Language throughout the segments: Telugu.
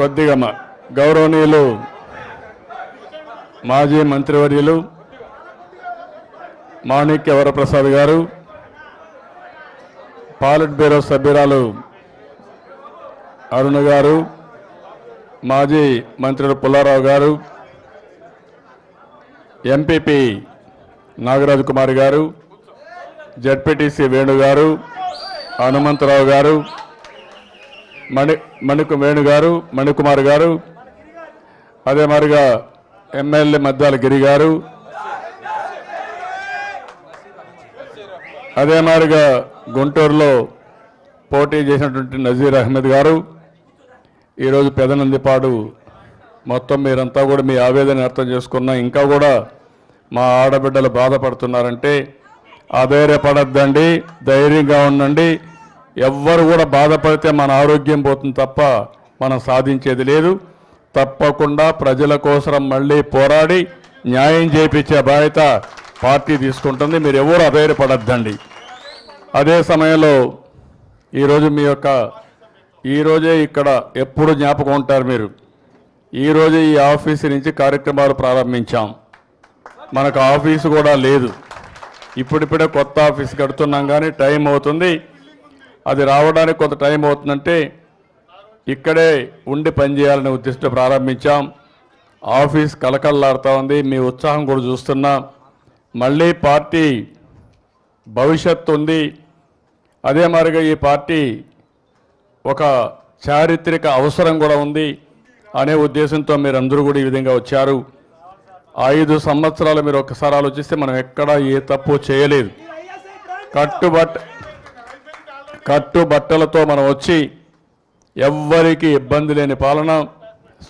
కొద్దిగా గౌరవనీయులు మాజీ మంత్రివర్యులు మాణిక్య వరప్రసాద్ గారు పాలిట్ బ్యూరో సభ్యురాలు అరుణ గారు మాజీ మంత్రులు పుల్లారావు గారు ఎంపీపీ నాగరాజు కుమార్ గారు జడ్పీటీసీ వేణు గారు హనుమంతరావు గారు మణి మణికు వేణు గారు మణికుమార్ గారు అదే మాదిరిగా ఎమ్మెల్యే మద్దాల గిరి గారు అదే మాదిరిగా గుంటూరులో పోటీ చేసినటువంటి నజీర్ అహ్మద్ గారు ఈరోజు పెదనందిపాడు మొత్తం మీరంతా కూడా మీ ఆవేదన అర్థం చేసుకున్నా ఇంకా కూడా మా ఆడబిడ్డలు బాధపడుతున్నారంటే అధైర్యపడద్దండి ధైర్యంగా ఉండండి ఎవ్వరు కూడా బాధపడితే మన ఆరోగ్యం పోతుంది తప్ప మనం సాధించేది లేదు. తప్పకుండా ప్రజల కోసం మళ్ళీ పోరాడి న్యాయం చేయించే బాధ్యత పార్టీ తీసుకుంటుంది. మీరు ఎవరు అధైర్యపడద్దండి అదే సమయంలో ఈరోజు మీ యొక్క ఈరోజే ఇక్కడ ఎప్పుడు జ్ఞాపకం ఉంటారు మీరు? ఈరోజే ఈ ఆఫీసు నుంచి కార్యక్రమాలు ప్రారంభించాం. మనకు ఆఫీసు కూడా లేదు. ఇప్పుడిప్పుడే కొత్త ఆఫీస్ కడుతున్నాం కానీ టైం అవుతుంది. అది రావడానికి కొంత టైం అవుతుందంటే ఇక్కడే ఉండి పనిచేయాలనే ఉద్దేశంతో ప్రారంభించాం. ఆఫీస్ కలకల్లాడుతూ ఉంది. మీ ఉత్సాహం కూడా చూస్తున్నా. మళ్ళీ పార్టీ భవిష్యత్తు ఉంది. అదే మాదిరిగా ఈ పార్టీ ఒక చారిత్రక అవసరం కూడా ఉంది అనే ఉద్దేశంతో మీరు అందరూ కూడా ఈ విధంగా వచ్చారు. ఐదు సంవత్సరాలు మీరు ఒక్కసారి ఆలోచిస్తే మనం ఎక్కడా ఏ తప్పు చేయలేదు. కట్టుబట్ట కట్టుబట్టలతో మనం వచ్చి ఎవ్వరికి ఇబ్బంది లేని పాలన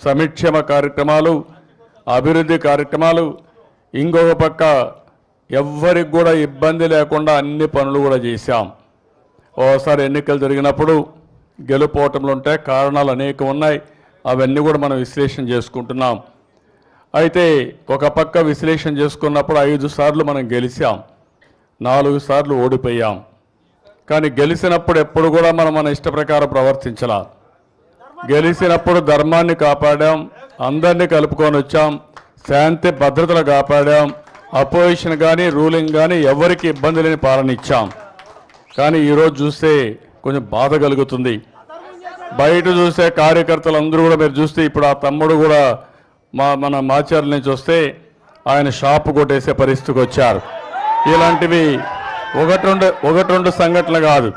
సమిక్షేమ కార్యక్రమాలు అభివృద్ధి కార్యక్రమాలు ఇంకొక పక్క ఎవ్వరికి కూడా ఇబ్బంది లేకుండా అన్ని పనులు కూడా చేశాం. ఓసారి ఎన్నికలు జరిగినప్పుడు గెలుపోవటంలో ఉంటే కారణాలు అనేకం ఉన్నాయి. అవన్నీ కూడా మనం విశ్లేషణ చేసుకుంటున్నాం. అయితే ఒక పక్క విశ్లేషణ చేసుకున్నప్పుడు ఐదు సార్లు మనం గెలిచాం. నాలుగు సార్లు ఓడిపోయాం. కానీ గెలిచినప్పుడు ఎప్పుడు కూడా మనం మన ఇష్ట ప్రకారం ప్రవర్తించాల. గెలిచినప్పుడు ధర్మాన్ని కాపాడాం అందరినీ కలుపుకొని వచ్చాం శాంతి భద్రతలు కాపాడాం అపోజిషన్ కానీ రూలింగ్ కానీ ఎవరికి ఇబ్బంది లేని పాలన ఇచ్చాం. కానీ ఈరోజు చూస్తే కొంచెం బాధ కలుగుతుంది. బయట చూసే కార్యకర్తలు అందరూ కూడా మీరు చూస్తే ఇప్పుడు ఆ తమ్ముడు కూడా మా మన మాచార్ల నుంచి వస్తే ఆయన షాపు కొట్టేసే పరిస్థితికి వచ్చారు. ఇలాంటివి ఒకటి రెండు ఒకటి రెండు సంఘటనలు కాదు.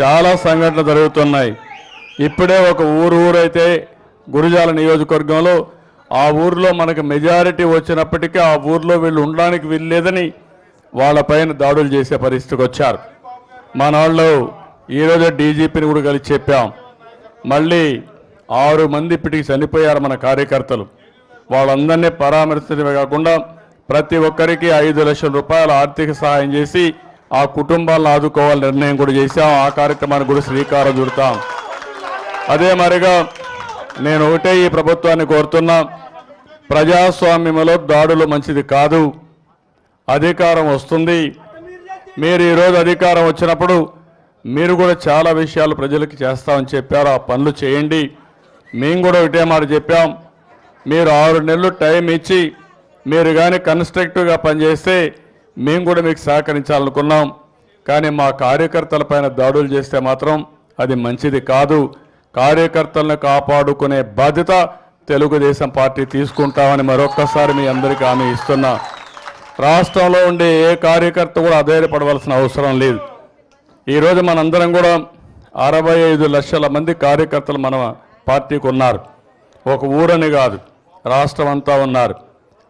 చాలా సంఘటనలు జరుగుతున్నాయి. ఇప్పుడే ఒక ఊరు ఊరైతే గురుజాల నియోజకవర్గంలో ఆ ఊరిలో మనకు మెజారిటీ వచ్చినప్పటికీ ఆ ఊర్లో వీళ్ళు ఉండడానికి వీల్లేదని వాళ్ళపైన దాడులు చేసే పరిస్థితికి వచ్చారు. మన వాళ్ళు ఈరోజు డీజీపీని కూడా కలిసి చెప్పాం. మళ్ళీ ఆరు మంది ఇప్పటికి చనిపోయారు మన కార్యకర్తలు. వాళ్ళందరినీ పరామర్శించడమే కాకుండా ప్రతి ఒక్కరికి ఐదు లక్షల రూపాయల ఆర్థిక సహాయం చేసి ఆ కుటుంబాలను ఆదుకోవాలని నిర్ణయం కూడా చేశాం. ఆ కార్యక్రమానికి కూడా శ్రీకారం చుడతాం. అదే మరిగా నేను ఒకటే ఈ ప్రభుత్వాన్ని కోరుతున్నా. ప్రజాస్వామ్యంలో దాడులు మంచిది కాదు. అధికారం వస్తుంది. మీరు ఈరోజు అధికారం వచ్చినప్పుడు మీరు కూడా చాలా విషయాలు ప్రజలకు చేస్తామని చెప్పారు. ఆ పనులు చేయండి. మేము కూడా ఒకటే మాట చెప్పాం. మీరు ఆరు నెలలు టైం ఇచ్చి మీరు కానీ కన్స్ట్రక్టివ్గా పనిచేస్తే మేము కూడా మీకు సహకరించాలనుకున్నాం. కానీ మా కార్యకర్తల పైన దాడులు చేస్తే మాత్రం అది మంచిది కాదు. కార్యకర్తలను కాపాడుకునే బాధ్యత తెలుగుదేశం పార్టీ తీసుకుంటామని మరొక్కసారి మీ అందరికీ హామీ ఇస్తున్నా. రాష్ట్రంలో ఉండే ఏ కార్యకర్త కూడా అధైర్యపడవలసిన అవసరం లేదు. ఈరోజు మనందరం కూడా అరవై ఐదు లక్షల మంది కార్యకర్తలు మన పార్టీకి ఉన్నారు. ఒక ఊరని కాదు రాష్ట్రం అంతా ఉన్నారు.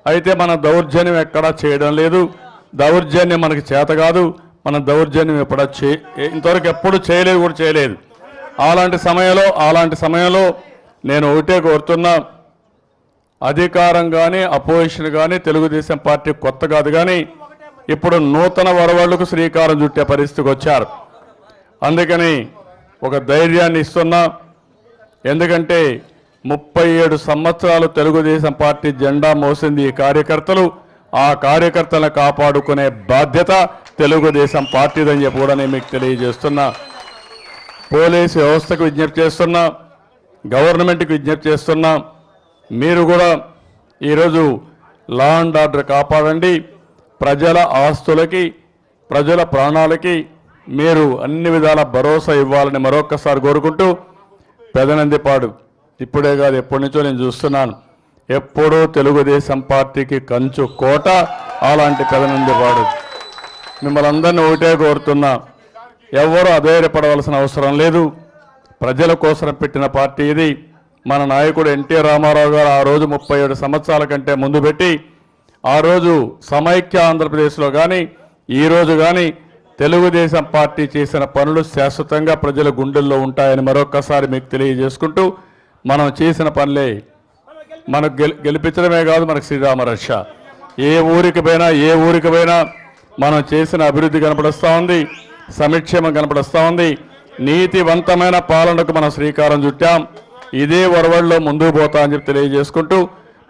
అయితే మన దౌర్జన్యం ఎక్కడా చేయడం లేదు. దౌర్జన్యం మనకి చేత కాదు మన దౌర్జన్యం ఎప్పుడ చే ఇంతవరకు ఎప్పుడు చేయలేదు కూడా చేయలేదు. అలాంటి సమయంలో అలాంటి సమయంలో నేను ఒకటే కోరుతున్నా అధికారం కానీ అపోజిషన్ కానీ తెలుగుదేశం పార్టీ కొత్త కాదు కానీ ఇప్పుడు నూతన వరవళ్ళకు శ్రీకారం చుట్టే పరిస్థితికి వచ్చారు. అందుకని ఒక ధైర్యాన్ని ఇస్తున్నా ఎందుకంటే ముప్పై ఏడు సంవత్సరాలు తెలుగుదేశం పార్టీ జెండా మోసింది ఈ కార్యకర్తలు. ఆ కార్యకర్తలను కాపాడుకునే బాధ్యత తెలుగుదేశం పార్టీదని చెప్పి కూడా నేను మీకు తెలియజేస్తున్నా. పోలీసు వ్యవస్థకు విజ్ఞప్తి చేస్తున్నా గవర్నమెంట్కి విజ్ఞప్తి చేస్తున్నాం. మీరు కూడా ఈరోజు లా అండ్ ఆర్డర్ కాపాడండి. ప్రజల ఆస్తులకి ప్రజల ప్రాణాలకి మీరు అన్ని విధాల భరోసా ఇవ్వాలని మరొక్కసారి కోరుకుంటూ పెదనందిపాడు. ఇప్పుడే కాదు ఎప్పటి నుంచో నేను చూస్తున్నాను. ఎప్పుడూ తెలుగుదేశం పార్టీకి కంచు కోట అలాంటి పెదనందిపాడు మిమ్మల్ని అందరినీ ఒకటే కోరుతున్నా ఎవరు అధైర్యపడవలసిన అవసరం లేదు. ప్రజల కోసం పెట్టిన పార్టీ ఇది. మన నాయకుడు ఎన్టీ రామారావు గారు ఆ రోజు ముప్పై ఏడు సంవత్సరాల కంటే ముందు పెట్టి ఆ రోజు సమైక్య ఆంధ్రప్రదేశ్లో కానీ ఈ రోజు కానీ తెలుగుదేశం పార్టీ చేసిన పనులు శాశ్వతంగా ప్రజల గుండెల్లో ఉంటాయని మరొక్కసారి మీకు తెలియజేసుకుంటూ మనం చేసిన పనులే మనకు గెలి గెలిపించడమే కాదు మనకు శ్రీరామ రక్ష. ఏ ఊరికి పోయినా ఏ ఊరికి పోయినా మనం చేసిన అభివృద్ధి కనపడుస్తూ ఉంది సంక్షేమం కనపడుస్తూ ఉంది. నీతివంతమైన పాలనకు మనం శ్రీకారం చుట్టాం. ఇదే వరవడిలో ముందుకు పోతా అని చెప్పి తెలియజేసుకుంటూ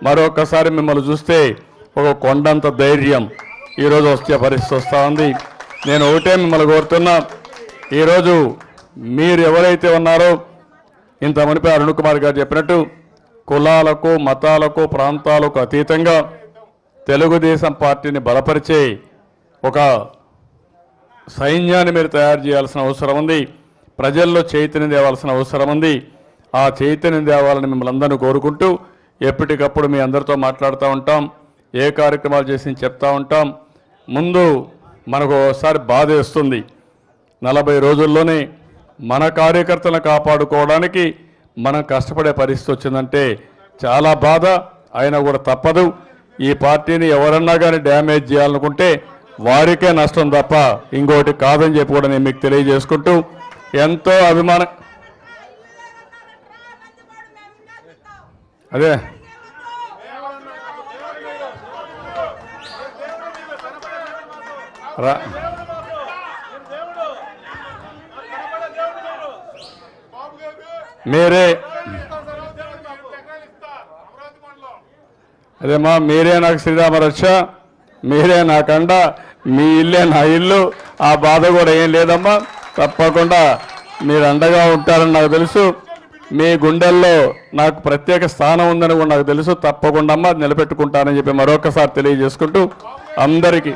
మరొకసారి మిమ్మల్ని చూస్తే ఒక కొండంత ధైర్యం ఈరోజు వచ్చే పరిస్థితి వస్తూ ఉంది. నేను ఒకటే మిమ్మల్ని కోరుతున్నా. ఈరోజు మీరు ఎవరైతే ఉన్నారో ఇంత మునిపై అరుణ్ కుమార్ గారు చెప్పినట్టు కులాలకు మతాలకు ప్రాంతాలకు అతీతంగా తెలుగుదేశం పార్టీని బలపరిచే ఒక సైన్యాన్ని మీరు తయారు చేయాల్సిన అవసరం ఉంది. ప్రజల్లో చైతన్యం తేవాల్సిన అవసరం ఉంది. ఆ చైతన్యం తేవాలని మిమ్మల్ని అందరినీ కోరుకుంటూ ఎప్పటికప్పుడు మీ అందరితో మాట్లాడుతూ ఉంటాం. ఏ కార్యక్రమాలు చేసి చెప్తా ఉంటాం. ముందు మనకు ఒకసారి బాధ వేస్తుంది. నలభై రోజుల్లోనే మన కార్యకర్తలను కాపాడుకోవడానికి మనం కష్టపడే పరిస్థితి వచ్చిందంటే చాలా బాధ అయినా కూడా తప్పదు. ఈ పార్టీని ఎవరన్నా కానీ డ్యామేజ్ చేయాలనుకుంటే వారికే నష్టం తప్ప ఇంకోటి కాదని చెప్పి కూడా నేను మీకు తెలియజేసుకుంటూ ఎంతో అభిమానం అదే. రా. మీరే. అదేమా మీరే నాకు శ్రీరామ రక్ష మీరే నాకండ మీ ఇల్లే నా ఇల్లు. ఆ బాధ కూడా ఏం లేదమ్మా. తప్పకుండా మీరు అండగా ఉంటారని నాకు తెలుసు. మీ గుండెల్లో నాకు ప్రత్యేక స్థానం ఉందని కూడా నాకు తెలుసు. తప్పకుండా అమ్మా నిలబెట్టుకుంటానని చెప్పి మరొకసారి తెలియజేసుకుంటూ అందరికీ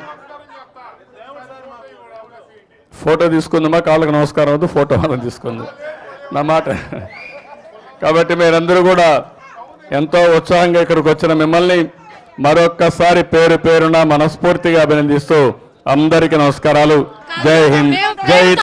ఫోటో తీసుకుందమ్మా కాళ్ళకు నమస్కారం వద్దు ఫోటో మనం తీసుకుందాం. నా మాట. కాబట్టి మీరందరూ కూడా ఎంతో ఉత్సాహంగా ఇక్కడికి వచ్చిన మిమ్మల్ని మరొక్కసారి పేరు పేరున మనస్ఫూర్తిగా అభినందిస్తూ అందరికీ నమస్కారాలు. జై హింద్. జై